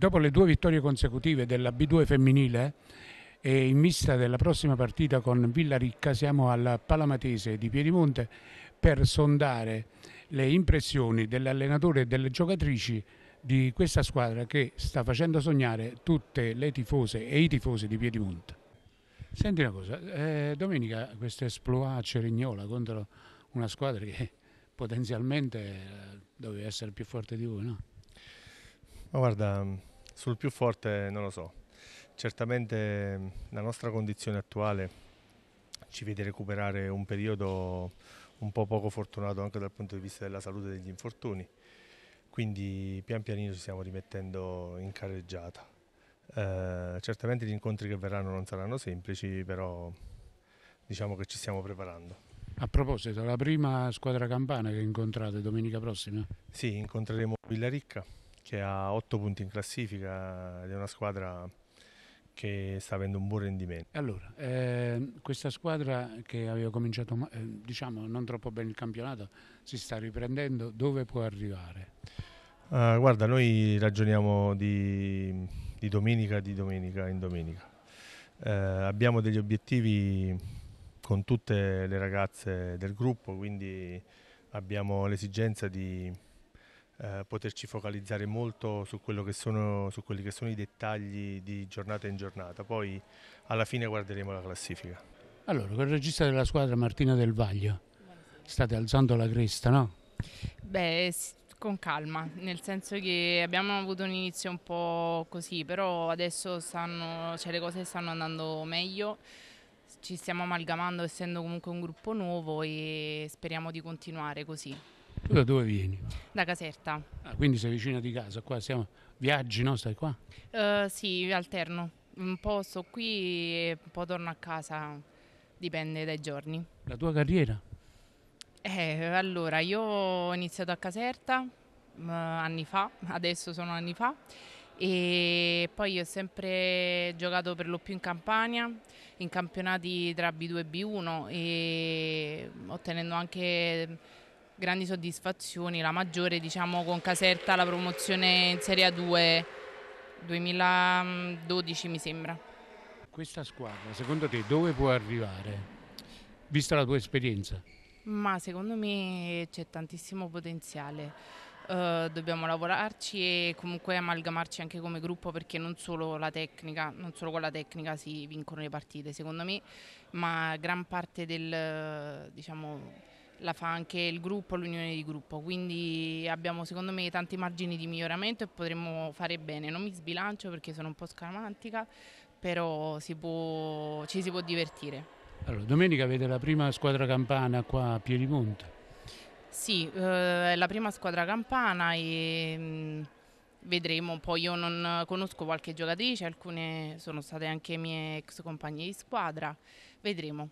Dopo le due vittorie consecutive della B2 femminile e in vista della prossima partita con Villaricca siamo al Palamatese di Piedimonte per sondare le impressioni dell'allenatore e delle giocatrici di questa squadra che sta facendo sognare tutte le tifose e i tifosi di Piedimonte. Senti una cosa, eh, domenica questo esploit a Cerignola contro una squadra che potenzialmente eh, doveva essere più forte di voi, no? Ma guarda, sul più forte non lo so. Certamente la nostra condizione attuale ci vede recuperare un periodo un po' poco fortunato anche dal punto di vista della salute degli infortuni, quindi pian pianino ci stiamo rimettendo in carreggiata. Eh, certamente gli incontri che verranno non saranno semplici, però diciamo che ci stiamo preparando. A proposito, la prima squadra campana che incontrate domenica prossima? Sì, incontreremo Villaricca che ha 8 punti in classifica ed è una squadra che sta avendo un buon rendimento. Allora, eh, questa squadra che aveva cominciato eh, diciamo non troppo bene il campionato si sta riprendendo, dove può arrivare? Uh, guarda, noi ragioniamo di, di, domenica di domenica in domenica. Uh, abbiamo degli obiettivi con tutte le ragazze del gruppo, quindi abbiamo l'esigenza di eh, poterci focalizzare molto su, che sono, su, quelli che sono i dettagli di giornata in giornata, poi alla fine guarderemo la classifica. Allora, con il regista della squadra Martina Del Vaglio, state alzando la cresta, no? Beh, con calma, nel senso che abbiamo avuto un inizio un po' così, però adesso stanno, cioè le cose stanno andando meglio, ci stiamo amalgamando essendo comunque un gruppo nuovo e speriamo di continuare così. Tu da dove vieni? Da Caserta. Ah, quindi sei vicina di casa, qua siamo viaggi, no? Stai qua? Uh, sì, alterno. Un po' sto qui e un po' torno a casa, dipende dai giorni. La tua carriera? Eh, allora, io ho iniziato a Caserta uh, anni fa, adesso sono anni fa, e poi ho sempre giocato per lo più in Campania, in campionati tra B2 e B1 e ottenendo anche grandi soddisfazioni, la maggiore diciamo con Caserta la promozione in Serie A2 2012 mi sembra. Questa squadra secondo te dove può arrivare, vista la tua esperienza? Ma secondo me c'è tantissimo potenziale, uh, dobbiamo lavorarci e comunque amalgamarci anche come gruppo perché non solo la tecnica, non solo con la tecnica si vincono le partite secondo me, ma gran parte del diciamo la fa anche il gruppo, l'unione di gruppo, quindi abbiamo secondo me tanti margini di miglioramento e potremmo fare bene. Non mi sbilancio perché sono un po' scaramantica, però si può, ci si può divertire. Allora, domenica avete la prima squadra campana qua a Piedimonte. Sì, eh, la prima squadra campana e mh, mm, vedremo. Poi io non conosco qualche giocatrice, alcune sono state anche mie ex compagne di squadra, vedremo.